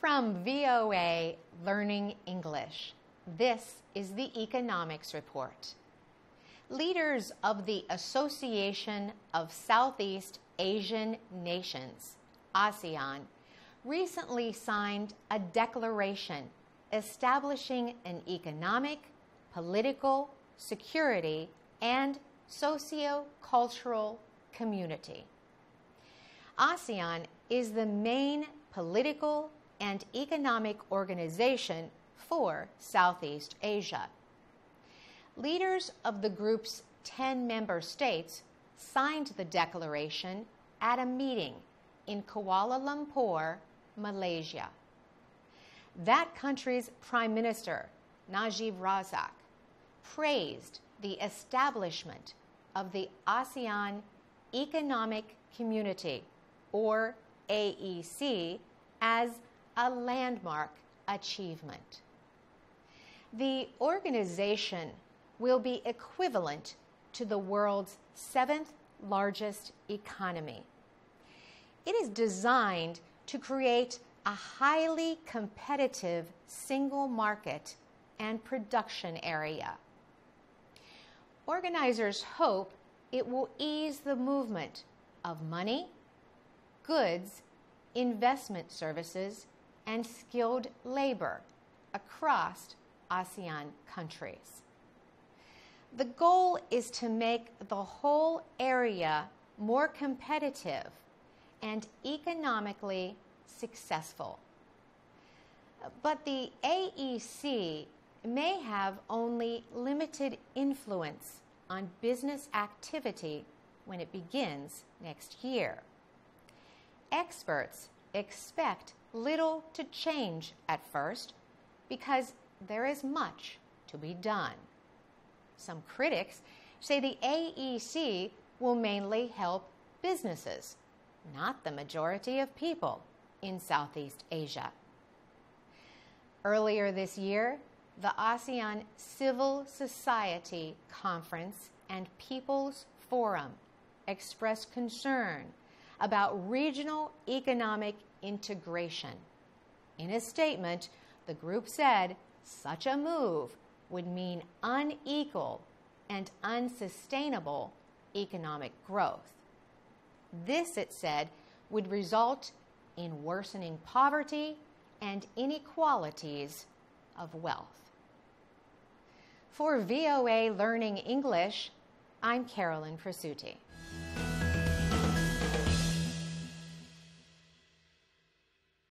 From VOA Learning English, this is the Economics Report. Leaders of the Association of Southeast Asian Nations, ASEAN, recently signed a declaration establishing an economic, political, security, and socio-cultural community. ASEAN is the main political and economic organization for Southeast Asia. Leaders of the group's 10 member states signed the declaration at a meeting in Kuala Lumpur, Malaysia. That country's Prime Minister, Najib Razak, praised the establishment of the ASEAN Economic Community, or AEC, as a landmark achievement. The organization will be equivalent to the world's seventh largest economy. It is designed to create a highly competitive single market and production area. Organizers hope it will ease the movement of money, goods, investment services, and skilled labor across ASEAN countries. The goal is to make the whole area more competitive and economically successful. But the AEC may have only limited influence on business activity when it begins next year. Experts expect little to change at first because there is much to be done. Some critics say the AEC will mainly help businesses, not the majority of people in Southeast Asia. Earlier this year, the ASEAN Civil Society Conference and People's Forum expressed concern about regional economic integration. In a statement, the group said such a move would mean unequal and unsustainable economic growth. This, it said, would result in worsening poverty and inequalities of wealth. For VOA Learning English, I'm Carolyn Presutti.